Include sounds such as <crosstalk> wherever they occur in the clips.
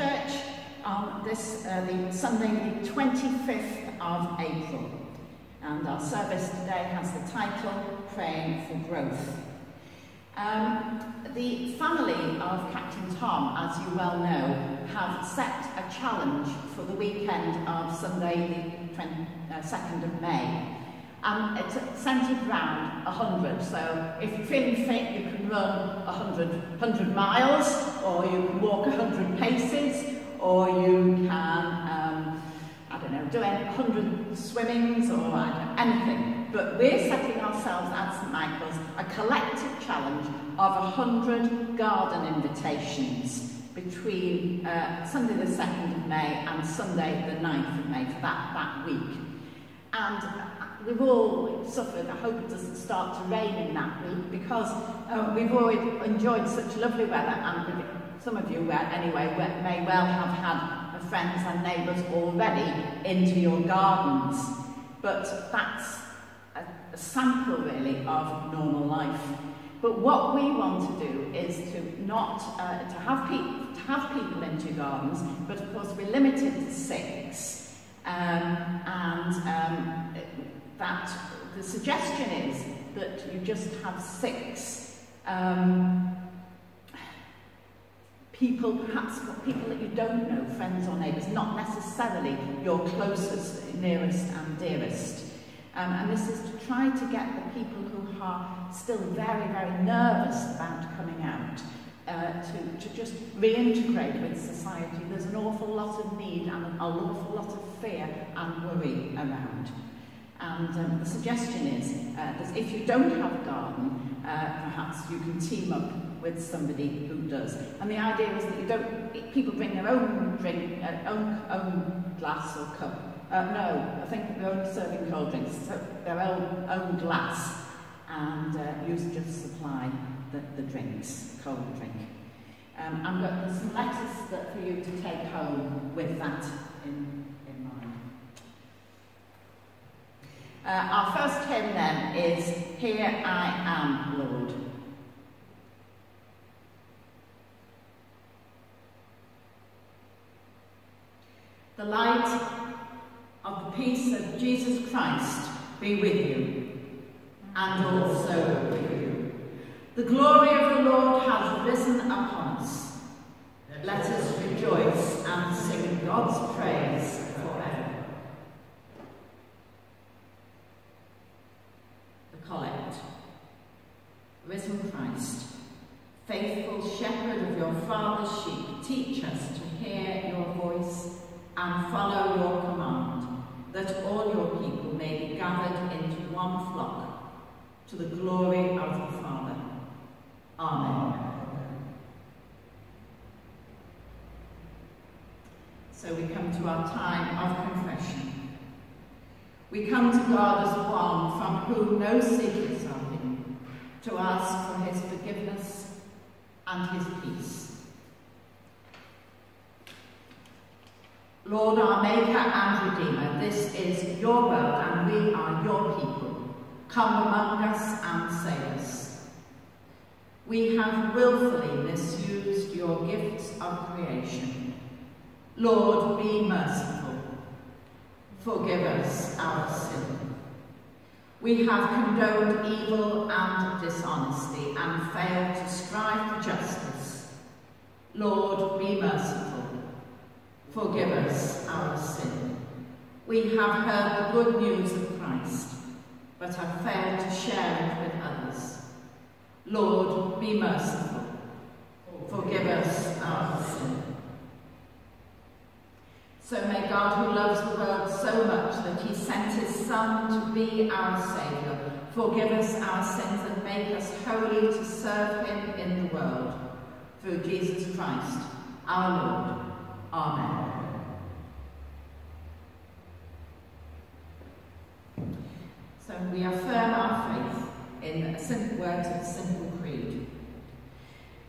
Church on this uh, the Sunday, the 25th of April. And our service today has the title Praying for Growth. Um, the family of Captain Tom, as you well know, have set a challenge for the weekend of Sunday, the 22nd uh, of May. and it's centered round 100. So if you feeling fit, you can run 100, 100 miles, or you can walk 100 paces, or you can, um, I don't know, do 100 swimmings, or anything. But we're setting ourselves at St Michael's a collective challenge of 100 garden invitations between uh, Sunday the 2nd of May and Sunday the 9th of May for that, that week. And we've all suffered, I hope it doesn't start to rain in that week because uh, we've all enjoyed such lovely weather and some of you uh, anyway may well have had friends and neighbours already into your gardens. But that's a, a sample really of normal life. But what we want to do is to not uh, to have people to have people into gardens, but of course we're limited to six, um, um, that the suggestion is that you just have six um, people, perhaps people that you don't know, friends or neighbours, not necessarily your closest, nearest and dearest. Um, and this is to try to get the people who are still very, very nervous about coming out uh, to, to just reintegrate with society. There's an awful lot of need and an awful lot of fear and worry around. And um, the suggestion is uh, that if you don't have a garden, uh, perhaps you can team up with somebody who does. And the idea is that you don't, people bring their own drink, uh, own, own glass or cup. Uh, no, I think they're only serving cold drinks, so their own, own glass, and uh, you just supply the, the drinks, cold drink. Um, I've got some letters that for you to take home with that Uh, our first hymn then is Here I Am, Lord. The light of the peace of Jesus Christ be with you, and also with you. The glory of the Lord has risen upon us. Let us rejoice and sing God's praise risen Christ, faithful shepherd of your Father's sheep, teach us to hear your voice and follow your command, that all your people may be gathered into one flock, to the glory of the Father. Amen. So we come to our time of confession. We come to God as one from whom no secrets to ask for his forgiveness and his peace. Lord, our Maker and Redeemer, this is your world and we are your people. Come among us and save us. We have willfully misused your gifts of creation. Lord, be merciful. Forgive us our sin. We have condoned evil and dishonesty and failed to strive for justice. Lord, be merciful. Forgive us our sin. We have heard the good news of Christ, but have failed to share it with others. Lord, be merciful. Forgive us our sin. So may God, who loves the world so much that he sent his Son to be our Saviour, forgive us our sins and make us holy to serve him in the world. Through Jesus Christ, our Lord. Amen. So we affirm our faith in the simple words of the simple creed.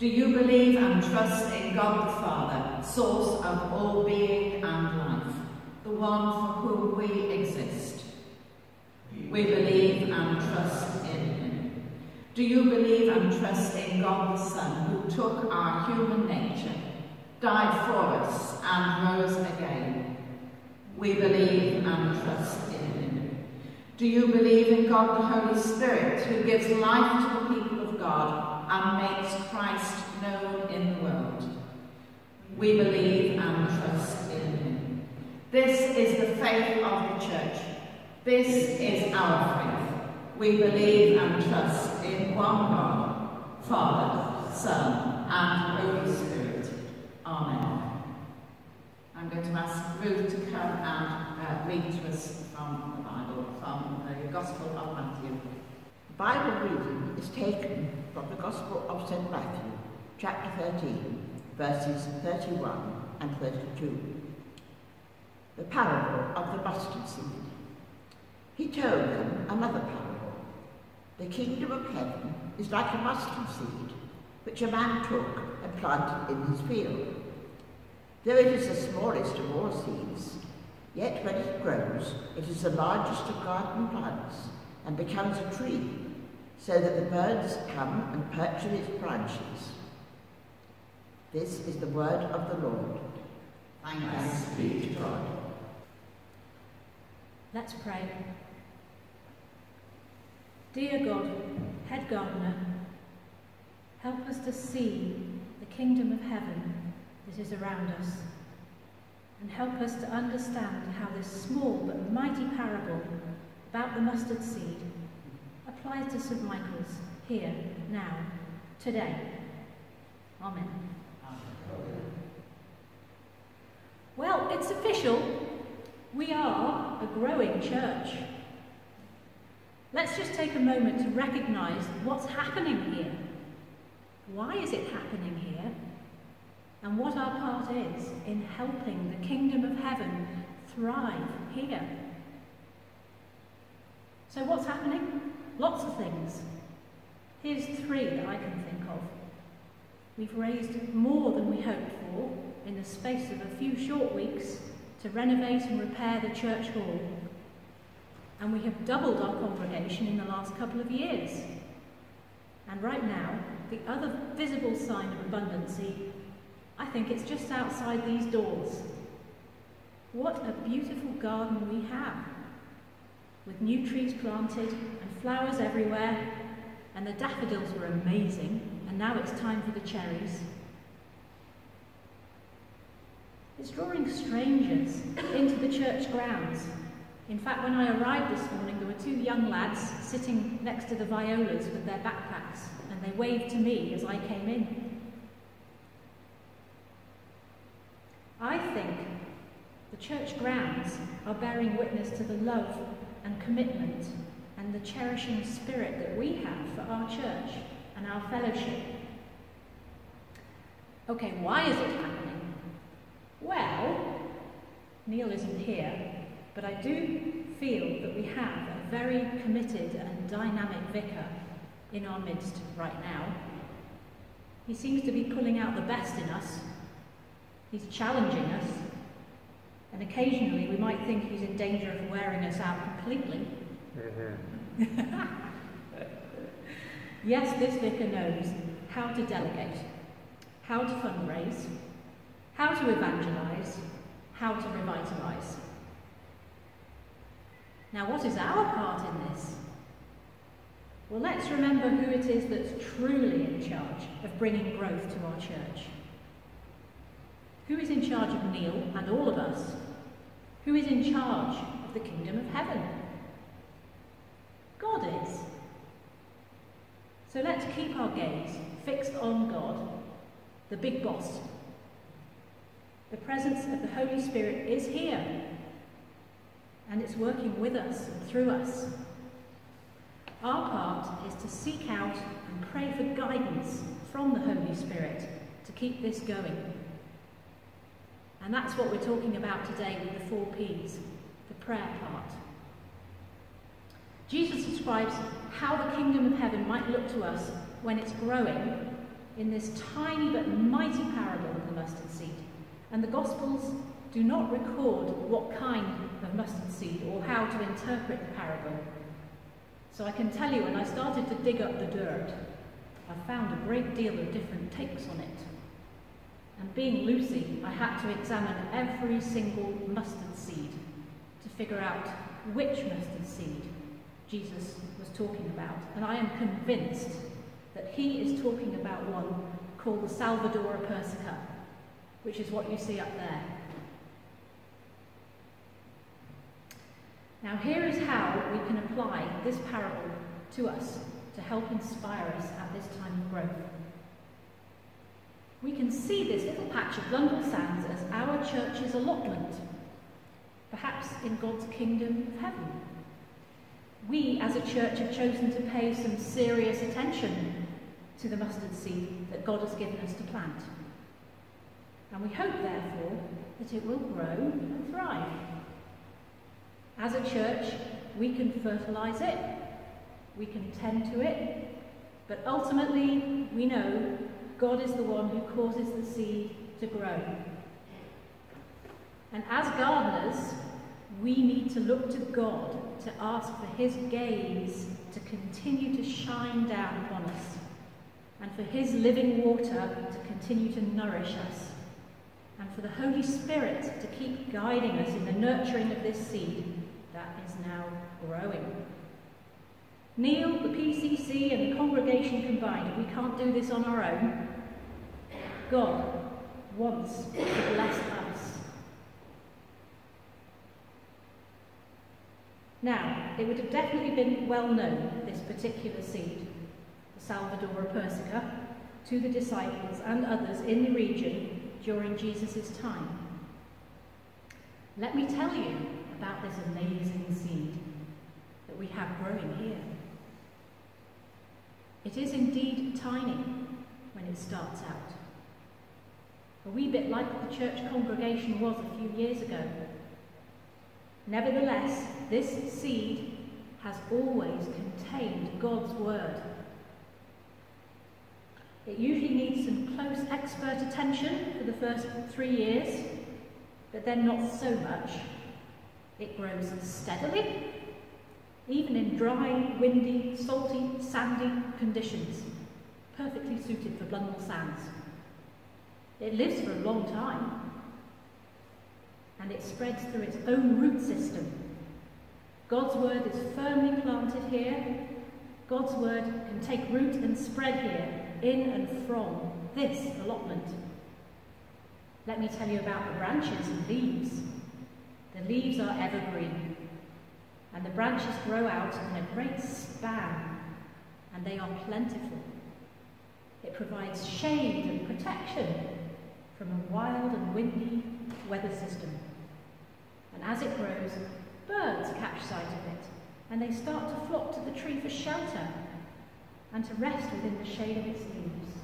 Do you believe and trust in God the Father, source of all being and life, the one for whom we exist? We believe and trust in him. Do you believe and trust in God the Son, who took our human nature, died for us and rose again. We believe and trust in him. Do you believe in God the Holy Spirit, who gives life to the people of God and makes Christ known in the world? We believe and trust in him. This is the faith of the church. This is our faith. We believe and trust in one God, Father, Son, and Holy Spirit. Amen. I'm going to ask Ruth to come and uh, read to us from the Bible, from the Gospel of Matthew. Bible reading is taken from the Gospel of St. Matthew, chapter 13, verses 31 and 32. The parable of the mustard seed. He told them another parable. The kingdom of heaven is like a mustard seed, which a man took and planted in his field. Though it is the smallest of all seeds, yet when it grows, it is the largest of garden plants and becomes a tree, so that the birds come and perch on its branches. This is the word of the Lord. Thanks be to God. Let's pray. Dear God, head gardener, help us to see the kingdom of heaven that is around us and help us to understand how this small but mighty parable about the mustard seed applies to St. Michael's here, now, today. Amen. Well, it's official. We are a growing church. Let's just take a moment to recognise what's happening here. Why is it happening here? And what our part is in helping the kingdom of heaven thrive here. So, what's happening? Lots of things. Here's three that I can think of. We've raised more than we hoped for in the space of a few short weeks to renovate and repair the church hall. And we have doubled our congregation in the last couple of years. And right now, the other visible sign of abundancy, I think it's just outside these doors. What a beautiful garden we have, with new trees planted and flowers everywhere, and the daffodils were amazing, and now it's time for the cherries. It's drawing strangers into the church grounds. In fact, when I arrived this morning, there were two young lads sitting next to the violas with their backpacks, and they waved to me as I came in. I think the church grounds are bearing witness to the love and commitment and the cherishing spirit that we have for our church and our fellowship. Okay, why is it happening? Well, Neil isn't here, but I do feel that we have a very committed and dynamic vicar in our midst right now. He seems to be pulling out the best in us. He's challenging us. And occasionally we might think he's in danger of wearing us out completely. Mm-hmm. yes, this vicar knows how to delegate, how to fundraise, how to evangelise, how to revitalise. Now, what is our part in this? Well, let's remember who it is that's truly in charge of bringing growth to our church. Who is in charge of Neil and all of us? Who is in charge of the kingdom of heaven? God is. So let's keep our gaze fixed on God, the big boss. The presence of the Holy Spirit is here, and it's working with us and through us. Our part is to seek out and pray for guidance from the Holy Spirit to keep this going. And that's what we're talking about today with the four P's, the prayer part. Jesus describes how the kingdom of heaven might look to us when it's growing in this tiny but mighty parable of the mustard seed. And the Gospels do not record what kind of mustard seed or how to interpret the parable. So I can tell you, when I started to dig up the dirt, I found a great deal of different takes on it. And being Lucy, I had to examine every single mustard seed to figure out which mustard seed Jesus was talking about. And I am convinced that he is talking about one called the Salvadora persica, which is what you see up there. Now, here is how we can apply this parable to us to help inspire us at this time of growth. We can see this little patch of Blundell Sands as our church's allotment, perhaps in God's kingdom of heaven. We as a church have chosen to pay some serious attention to the mustard seed that God has given us to plant. And we hope, therefore, that it will grow and thrive. As a church, we can fertilise it, we can tend to it, but ultimately we know God is the one who causes the seed to grow. And as gardeners, we need to look to God to ask for his gaze to continue to shine down upon us and for his living water to continue to nourish us and for the Holy Spirit to keep guiding us in the nurturing of this seed that is now growing. Neil, the PCC and the congregation combined, we can't do this on our own. God wants to bless us. Now, it would have definitely been well known, this particular seed, the Salvadora persica, to the disciples and others in the region during Jesus' time. Let me tell you about this amazing seed that we have growing here. It is indeed tiny when it starts out. A wee bit like the church congregation was a few years ago. Nevertheless, this seed has always contained God's word. It usually needs some close expert attention for the first three years, but then not so much. It grows steadily, even in dry, windy, salty, sandy conditions, perfectly suited for Blundell Sands. It lives for a long time, and it spreads through its own root system. God's word is firmly planted here. God's word can take root and spread here, in and from this allotment. Let me tell you about the branches and leaves. The leaves are evergreen, and the branches grow out in a great span, and they are plentiful. It provides shade and protection from a wild and windy weather system. And as it grows, birds catch sight of it, and they start to flock to the tree for shelter and to rest within the shade of its leaves.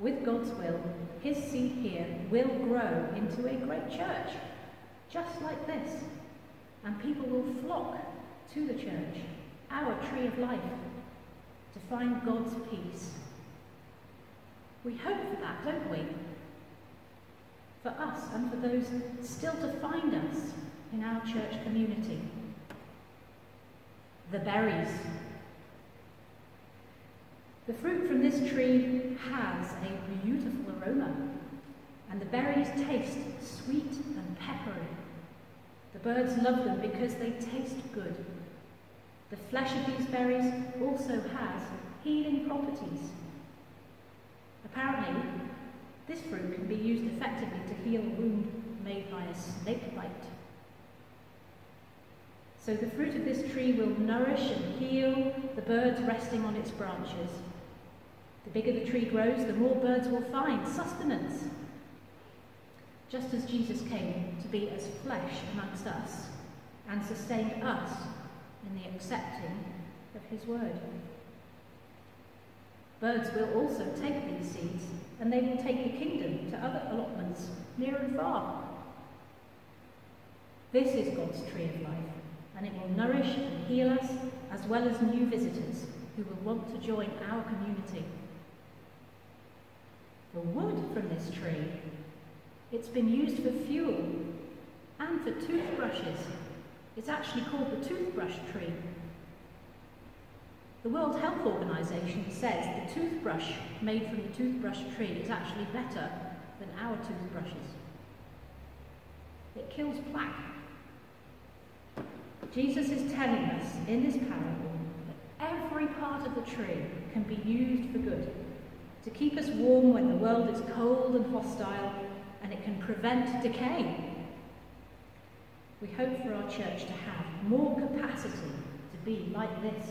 With God's will, his seed here will grow into a great church, just like this, and people will flock to the church, our tree of life, to find God's peace. We hope for that, don't we? For us and for those still to find us in our church community. The berries the fruit from this tree has a beautiful aroma, and the berries taste sweet and peppery. The birds love them because they taste good. The flesh of these berries also has healing properties. Apparently, this fruit can be used effectively to heal a wound made by a snake bite. So the fruit of this tree will nourish and heal the birds resting on its branches. The bigger the tree grows, the more birds will find sustenance. Just as Jesus came to be as flesh amongst us and sustained us in the accepting of his word. Birds will also take these seeds and they will take the kingdom to other allotments near and far. This is God's tree of life, and it will nourish and heal us as well as new visitors who will want to join our community the wood from this tree. It's been used for fuel and for toothbrushes. It's actually called the toothbrush tree. The World Health Organization says the toothbrush made from the toothbrush tree is actually better than our toothbrushes. It kills plaque. Jesus is telling us in this parable that every part of the tree can be used for good, to keep us warm when the world is cold and hostile, and it can prevent decay. We hope for our church to have more capacity to be like this.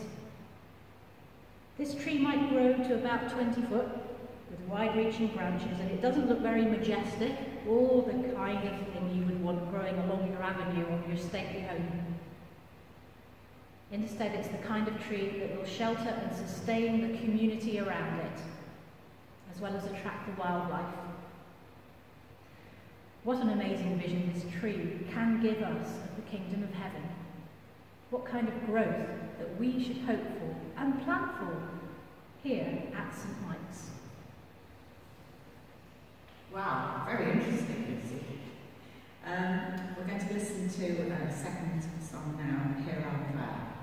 This tree might grow to about 20 foot with wide-reaching branches and it doesn't look very majestic or the kind of thing you would want growing along your avenue or your stately home. Instead, it's the kind of tree that will shelter and sustain the community around it, as well as attract the wildlife. What an amazing vision this tree can give us of the kingdom of heaven. What kind of growth that we should hope for and plan for here at St. Mike's. Wow, very interesting, Lucy. Um, we're going to listen to a second song now, Hear Our Prayer.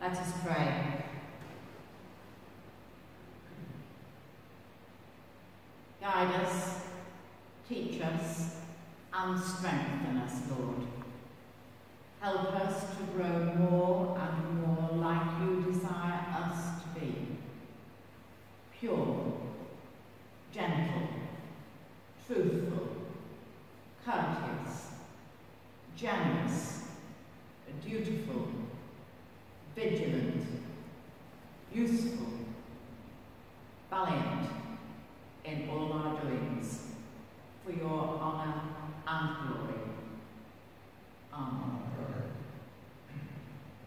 Let us pray. Guide us, teach us, and strengthen us, Lord. Help us to grow more and more like you desire us to be. Pure, gentle, truthful, courteous, generous, dutiful, vigilant, useful, valiant in all our doings, for your honour and glory. Amen.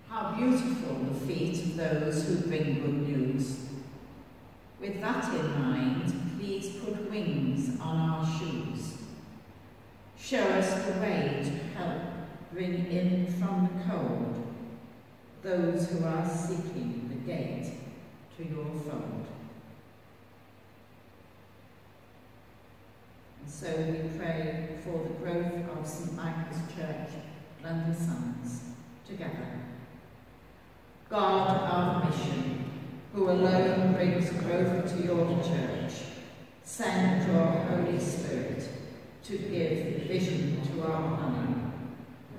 How beautiful the feet of those who bring good news. With that in mind, please put wings on our shoes. Show us the way to help bring in from the cold those who are seeking the gate to your fold. And so we pray for the growth of St Michael's Church, Blundellsands, together. God of mission, who alone brings growth to your church, send your Holy Spirit to give vision to our planning,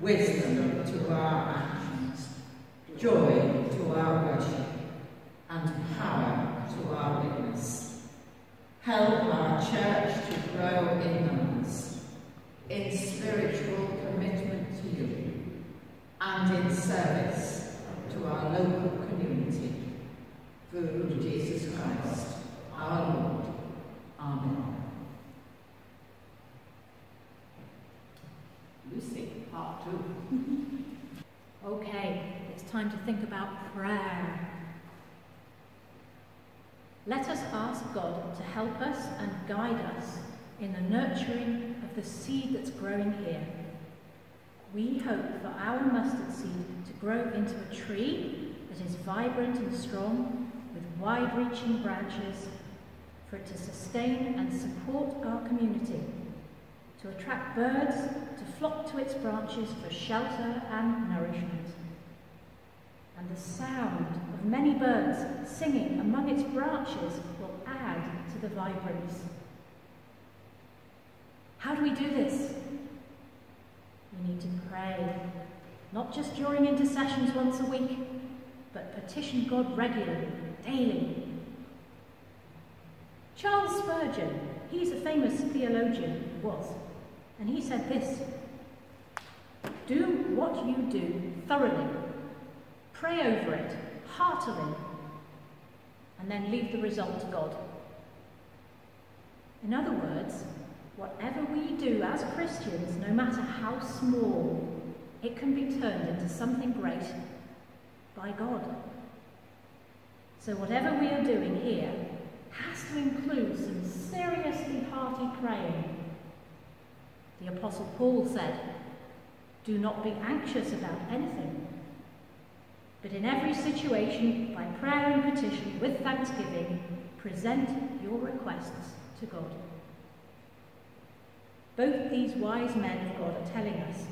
wisdom to our joy to our worship, and power to our witness. Help our church to grow in numbers, in spiritual commitment to you, and in service to our local community. Through Jesus Christ, our Lord. Amen. Lucy, part two. <laughs> Okay, it's time to think about prayer. Let us ask God to help us and guide us in the nurturing of the seed that's growing here. We hope for our mustard seed to grow into a tree that is vibrant and strong, with wide-reaching branches, for it to sustain and support our community, to attract birds to flock to its branches for shelter and nourishment. And the sound of many birds singing among its branches will add to the vibrance. How do we do this? We need to pray, not just during intercessions once a week, but petition God regularly, daily. Charles Spurgeon, he's a famous theologian, was, and he said this Do what you do thoroughly, pray over it heartily, and then leave the result to God. In other words, whatever we do as Christians, no matter how small, it can be turned into something great by God. So whatever we are doing here has to include some seriously hearty praying. The Apostle Paul said, Do not be anxious about anything, but in every situation, by prayer and petition, with thanksgiving, present your requests to God. Both these wise men of God are telling us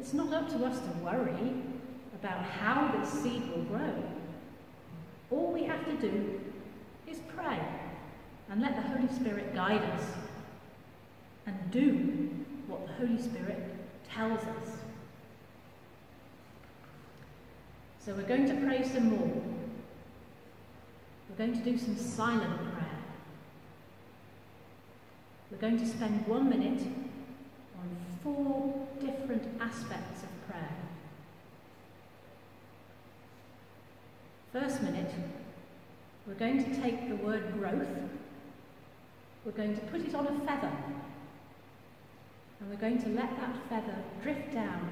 it's not up to us to worry about how this seed will grow. All we have to do is pray and let the Holy Spirit guide us and do what the Holy Spirit tells us. So we're going to pray some more. We're going to do some silent prayer. We're going to spend one minute on four different aspects of prayer. First minute, we're going to take the word growth, we're going to put it on a feather, and we're going to let that feather drift down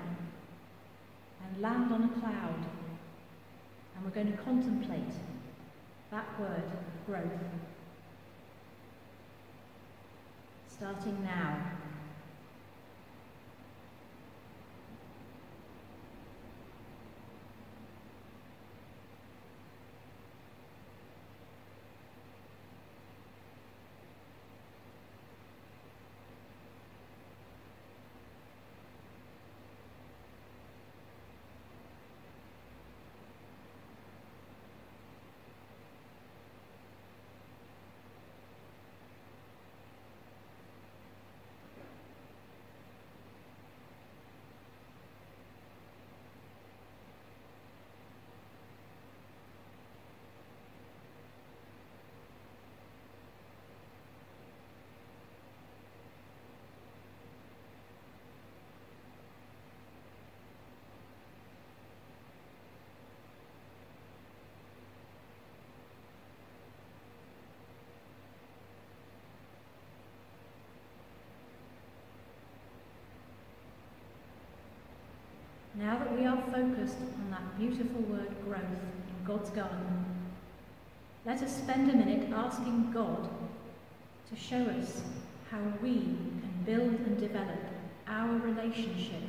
and land on a cloud. And we're going to contemplate that word, growth. Starting now. Are focused on that beautiful word growth in God's garden, let us spend a minute asking God to show us how we can build and develop our relationship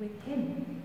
with Him.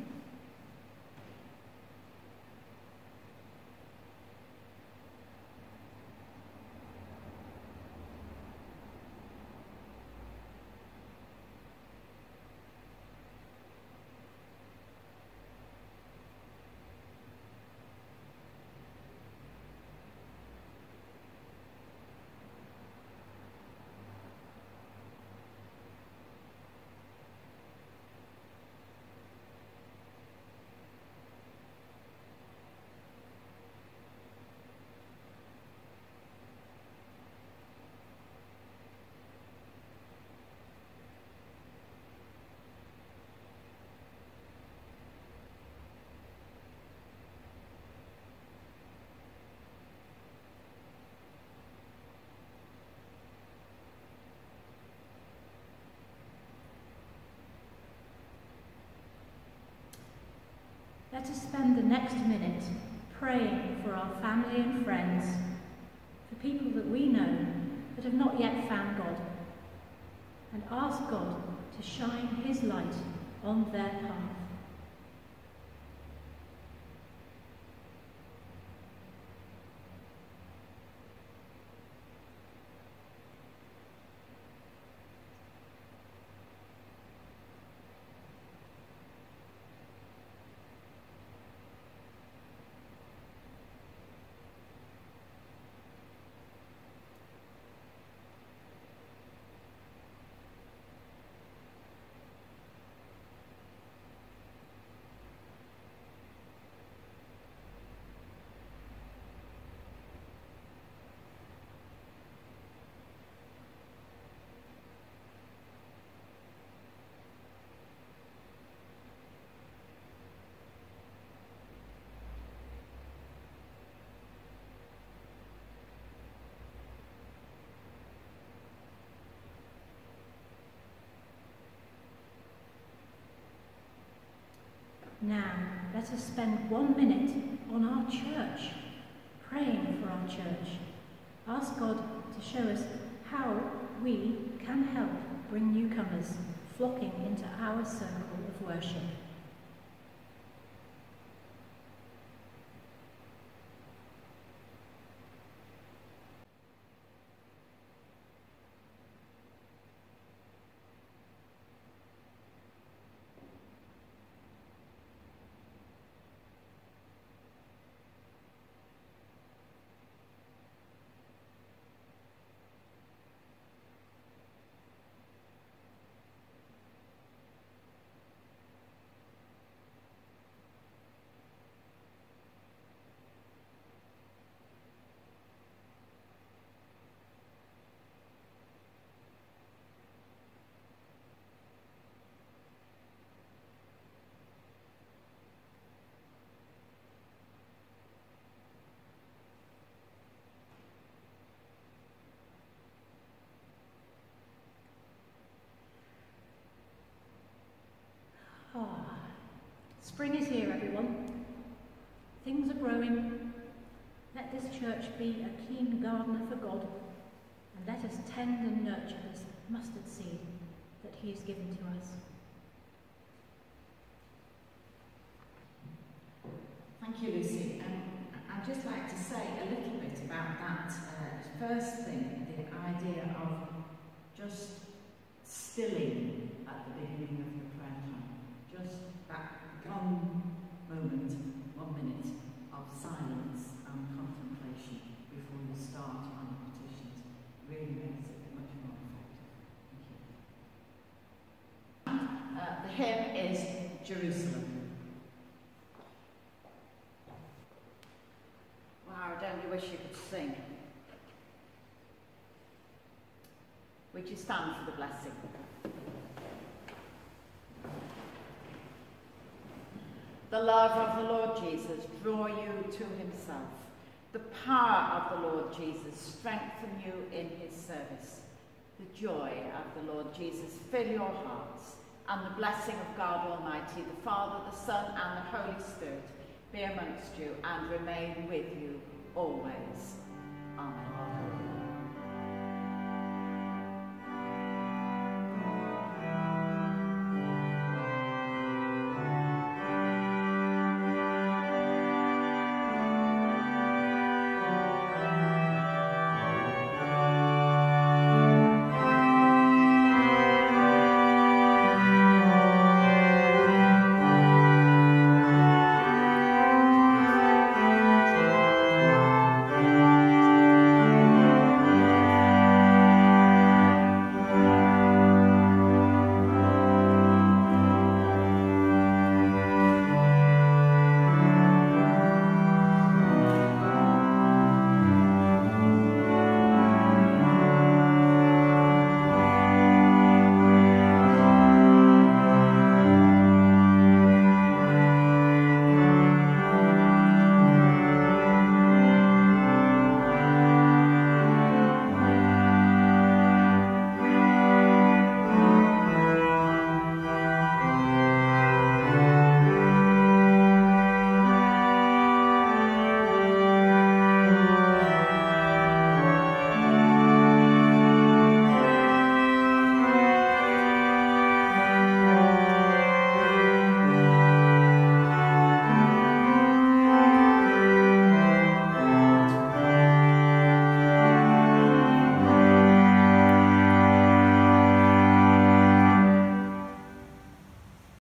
Us spend the next minute praying for our family and friends, for people that we know that have not yet found God, and ask God to shine His light on their path. Now, us spend one minute on our church, praying for our church. Ask God to show us how we can help bring newcomers flocking into our circle of worship. Spring is here, everyone. Things are growing. Let this church be a keen gardener for God, and let us tend and nurture this mustard seed that He has given to us. Thank you, Lucy. Um, I'd just like to say a little bit about that uh, first thing, the idea of just stilling at the beginning of the prayer time. Just that one moment, one minute of silence and contemplation before you start on the petitions really makes it much more effective. Thank you. Uh, the hymn is Jerusalem. Wow, don't you wish you could sing? Would you stand for the blessing? The love of the Lord Jesus draw you to himself. The power of the Lord Jesus strengthen you in his service. The joy of the Lord Jesus fill your hearts and the blessing of God Almighty, the Father, the Son, and the Holy Spirit be amongst you and remain with you always. Amen.